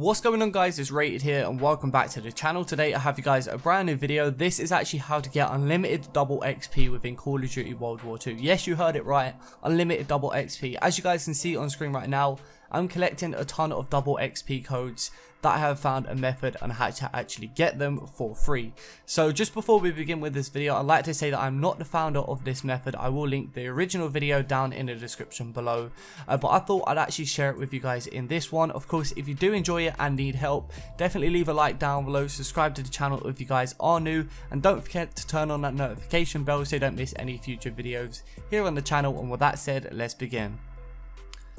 What's going on guys, it's Rated here and welcome back to the channel. Today I have you guys a brand new video. This is actually how to get unlimited double XP within Call of Duty World War 2. Yes, you heard it right, unlimited double XP. As you guys can see on screen right now, I'm collecting a ton of double XP codes that I have found a method on how to actually get them for free. So just before we begin with this video, I'd like to say that I'm not the founder of this method. I will link the original video down in the description below. Uh, but I thought I'd actually share it with you guys in this one. Of course, if you do enjoy it and need help, definitely leave a like down below, subscribe to the channel if you guys are new, and don't forget to turn on that notification bell so you don't miss any future videos here on the channel. And with that said, let's begin.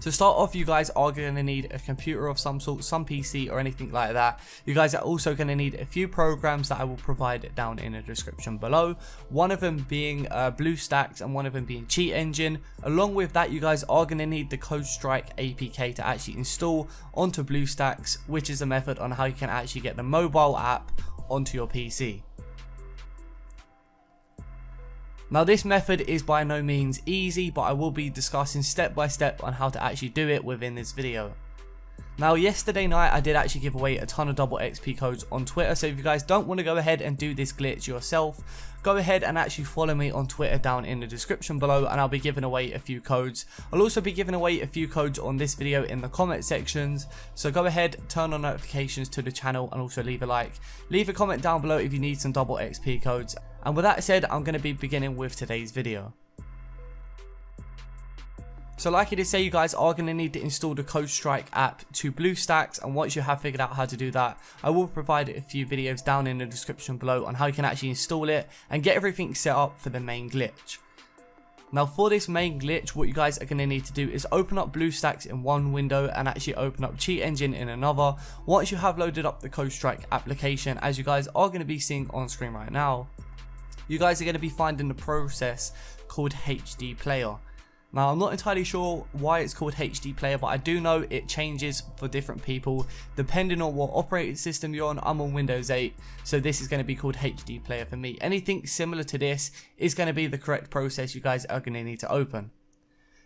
To start off, you guys are going to need a computer of some sort, some PC or anything like that. You guys are also going to need a few programs that I will provide down in the description below. One of them being uh, BlueStacks and one of them being Cheat Engine. Along with that, you guys are going to need the CodeStrike APK to actually install onto BlueStacks, which is a method on how you can actually get the mobile app onto your PC. Now this method is by no means easy but I will be discussing step by step on how to actually do it within this video. Now yesterday night I did actually give away a ton of double XP codes on Twitter so if you guys don't want to go ahead and do this glitch yourself go ahead and actually follow me on Twitter down in the description below and I'll be giving away a few codes. I'll also be giving away a few codes on this video in the comment sections so go ahead turn on notifications to the channel and also leave a like. Leave a comment down below if you need some double XP codes and with that said I'm going to be beginning with today's video. So like I did say, you guys are going to need to install the Code Strike app to BlueStacks and once you have figured out how to do that, I will provide a few videos down in the description below on how you can actually install it and get everything set up for the main glitch. Now for this main glitch, what you guys are going to need to do is open up BlueStacks in one window and actually open up Cheat Engine in another. Once you have loaded up the Code Strike application, as you guys are going to be seeing on screen right now, you guys are going to be finding the process called HD Player. Now, I'm not entirely sure why it's called HD Player, but I do know it changes for different people depending on what operating system you're on. I'm on Windows 8, so this is going to be called HD Player for me. Anything similar to this is going to be the correct process you guys are going to need to open.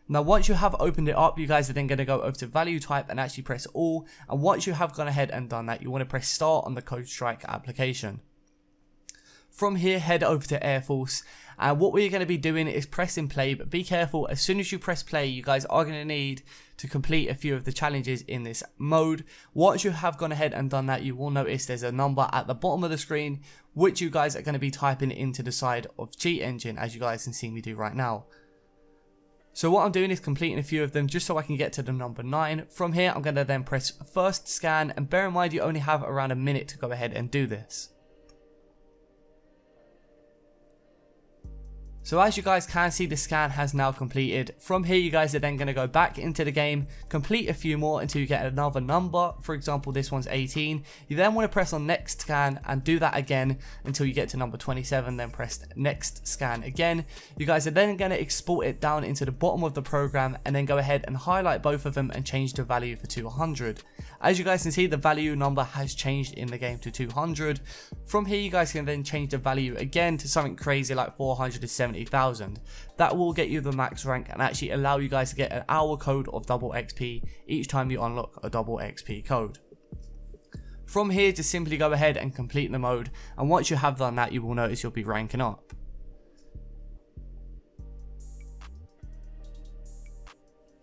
Now once you have opened it up, you guys are then going to go over to value type and actually press all. And once you have gone ahead and done that, you want to press start on the CodeStrike application. From here, head over to Air Force. And what we're going to be doing is pressing play, but be careful. As soon as you press play, you guys are going to need to complete a few of the challenges in this mode. Once you have gone ahead and done that, you will notice there's a number at the bottom of the screen, which you guys are going to be typing into the side of Cheat Engine, as you guys can see me do right now. So what I'm doing is completing a few of them just so I can get to the number 9. From here, I'm going to then press first scan, and bear in mind you only have around a minute to go ahead and do this. So as you guys can see the scan has now completed. From here you guys are then going to go back into the game, complete a few more until you get another number. For example this one's 18. You then want to press on next scan and do that again until you get to number 27 then press next scan again. You guys are then going to export it down into the bottom of the program and then go ahead and highlight both of them and change the value for 200. As you guys can see the value number has changed in the game to 200. From here you guys can then change the value again to something crazy like 470 70,000. That will get you the max rank and actually allow you guys to get an hour code of double XP each time you unlock a double XP code. From here, just simply go ahead and complete the mode, and once you have done that, you will notice you'll be ranking up.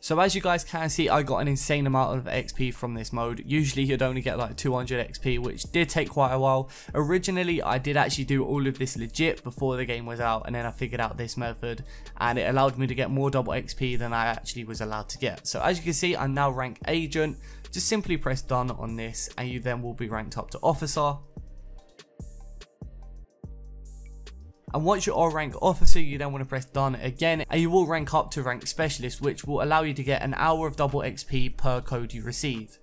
So as you guys can see, I got an insane amount of XP from this mode. Usually you'd only get like 200 XP, which did take quite a while. Originally, I did actually do all of this legit before the game was out, and then I figured out this method, and it allowed me to get more double XP than I actually was allowed to get. So as you can see, I'm now rank agent. Just simply press done on this, and you then will be ranked up to officer. And once you are all rank officer, you then want to press done again and you will rank up to rank specialist which will allow you to get an hour of double XP per code you receive.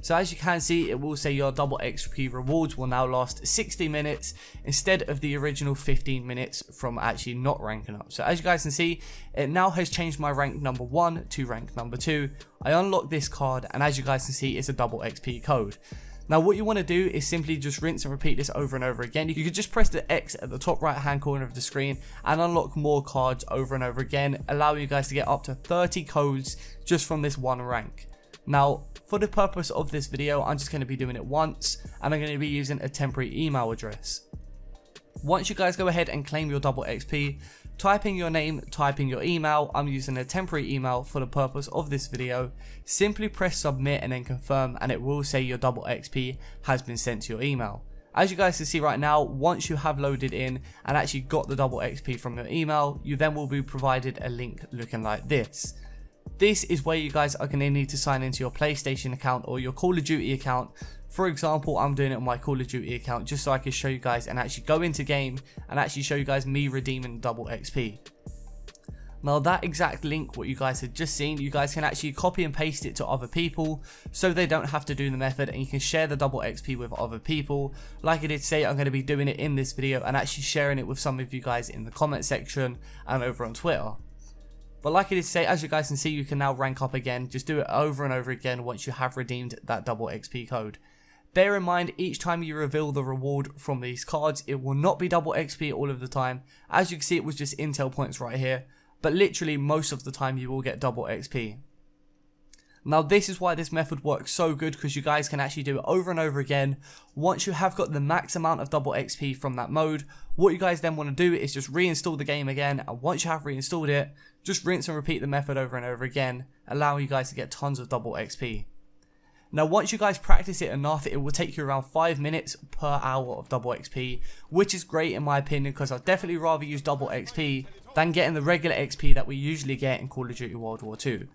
So as you can see, it will say your double XP rewards will now last 60 minutes instead of the original 15 minutes from actually not ranking up. So as you guys can see, it now has changed my rank number 1 to rank number 2. I unlock this card and as you guys can see, it's a double XP code. Now what you want to do is simply just rinse and repeat this over and over again. You could just press the X at the top right hand corner of the screen and unlock more cards over and over again, allowing you guys to get up to 30 codes just from this one rank. Now, for the purpose of this video, I'm just going to be doing it once, and I'm going to be using a temporary email address. Once you guys go ahead and claim your double XP, type in your name, type in your email, I'm using a temporary email for the purpose of this video, simply press submit and then confirm and it will say your double XP has been sent to your email. As you guys can see right now, once you have loaded in and actually got the double XP from your email, you then will be provided a link looking like this. This is where you guys are going to need to sign into your PlayStation account or your Call of Duty account. For example, I'm doing it on my Call of Duty account just so I can show you guys and actually go into game and actually show you guys me redeeming double XP. Now that exact link what you guys had just seen, you guys can actually copy and paste it to other people so they don't have to do the method and you can share the double XP with other people. Like I did say, I'm going to be doing it in this video and actually sharing it with some of you guys in the comment section and over on Twitter. But like I did say, as you guys can see, you can now rank up again. Just do it over and over again once you have redeemed that double XP code. Bear in mind, each time you reveal the reward from these cards, it will not be double XP all of the time. As you can see, it was just intel points right here but literally most of the time you will get double XP. Now this is why this method works so good because you guys can actually do it over and over again. Once you have got the max amount of double XP from that mode, what you guys then want to do is just reinstall the game again and once you have reinstalled it, just rinse and repeat the method over and over again, allowing you guys to get tons of double XP. Now once you guys practice it enough, it will take you around 5 minutes per hour of double XP, which is great in my opinion because I'd definitely rather use double XP than getting the regular XP that we usually get in Call of Duty World War II.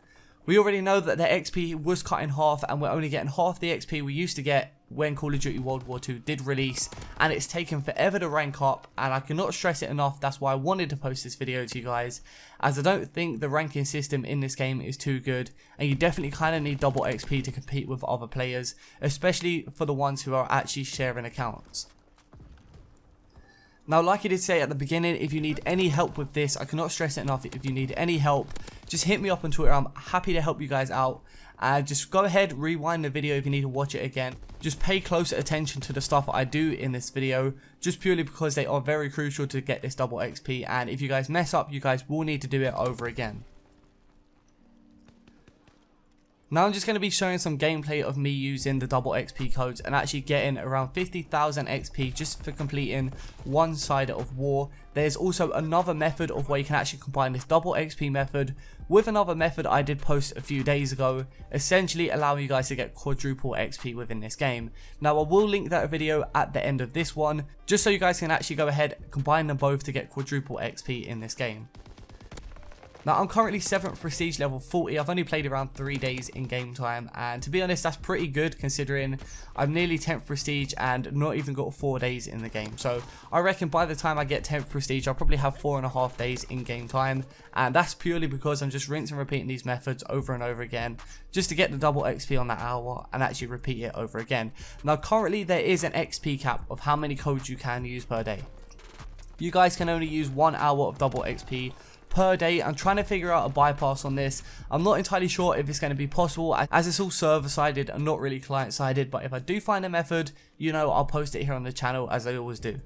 We already know that the XP was cut in half and we're only getting half the XP we used to get when Call of Duty World War II did release and it's taken forever to rank up and I cannot stress it enough that's why I wanted to post this video to you guys as I don't think the ranking system in this game is too good and you definitely kind of need double XP to compete with other players especially for the ones who are actually sharing accounts. Now, like I did say at the beginning, if you need any help with this, I cannot stress it enough. If you need any help, just hit me up on Twitter. I'm happy to help you guys out. Uh, just go ahead, rewind the video if you need to watch it again. Just pay closer attention to the stuff I do in this video, just purely because they are very crucial to get this double XP. And if you guys mess up, you guys will need to do it over again. Now I'm just going to be showing some gameplay of me using the double XP codes and actually getting around 50,000 XP just for completing one side of war. There's also another method of where you can actually combine this double XP method with another method I did post a few days ago, essentially allowing you guys to get quadruple XP within this game. Now I will link that video at the end of this one, just so you guys can actually go ahead, and combine them both to get quadruple XP in this game. Now, I'm currently 7th Prestige level 40. I've only played around 3 days in game time. And to be honest, that's pretty good considering I'm nearly 10th Prestige and not even got 4 days in the game. So, I reckon by the time I get 10th Prestige, I'll probably have 4.5 days in game time. And that's purely because I'm just rinsing and repeating these methods over and over again. Just to get the double XP on that hour and actually repeat it over again. Now, currently there is an XP cap of how many codes you can use per day. You guys can only use 1 hour of double XP per day. I'm trying to figure out a bypass on this. I'm not entirely sure if it's going to be possible as it's all server sided and not really client sided. But if I do find a method, you know, I'll post it here on the channel as I always do.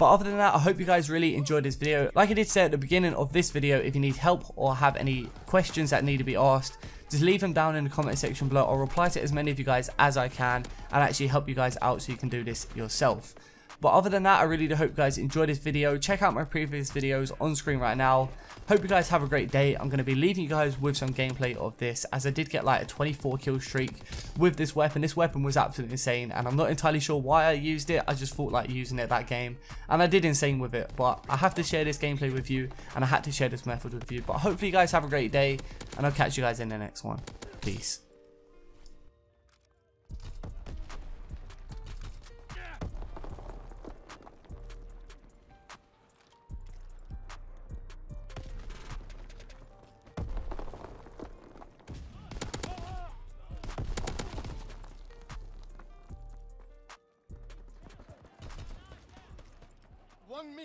But other than that, I hope you guys really enjoyed this video. Like I did say at the beginning of this video, if you need help or have any questions that need to be asked, just leave them down in the comment section below. I'll reply to as many of you guys as I can and actually help you guys out so you can do this yourself. But other than that, I really do hope you guys enjoyed this video. Check out my previous videos on screen right now. Hope you guys have a great day. I'm going to be leaving you guys with some gameplay of this as I did get like a 24 kill streak with this weapon. This weapon was absolutely insane and I'm not entirely sure why I used it. I just thought like using it that game and I did insane with it. But I have to share this gameplay with you and I had to share this method with you. But hopefully you guys have a great day and I'll catch you guys in the next one. Peace.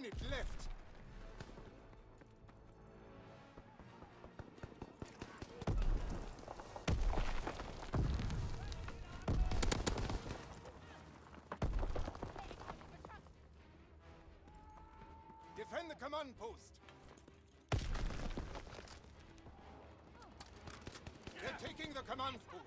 Minute left. Defend the command post. They're taking the command post.